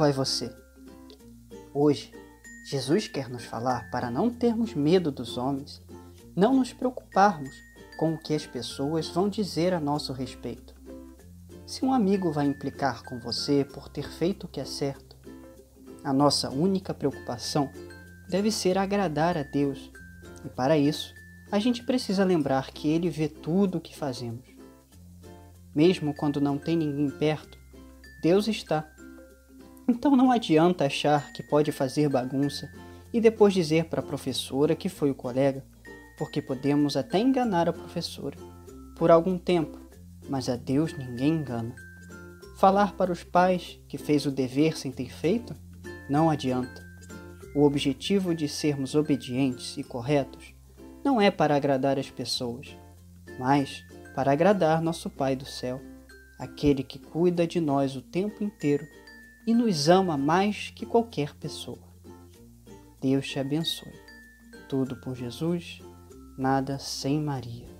vai você? Hoje, Jesus quer nos falar para não termos medo dos homens, não nos preocuparmos com o que as pessoas vão dizer a nosso respeito. Se um amigo vai implicar com você por ter feito o que é certo, a nossa única preocupação deve ser agradar a Deus, e para isso, a gente precisa lembrar que Ele vê tudo o que fazemos. Mesmo quando não tem ninguém perto, Deus está. Então não adianta achar que pode fazer bagunça e depois dizer para a professora que foi o colega, porque podemos até enganar a professora por algum tempo, mas a Deus ninguém engana. Falar para os pais que fez o dever sem ter feito? Não adianta. O objetivo de sermos obedientes e corretos não é para agradar as pessoas, mas para agradar nosso Pai do céu, aquele que cuida de nós o tempo inteiro e nos ama mais que qualquer pessoa. Deus te abençoe. Tudo por Jesus, nada sem Maria.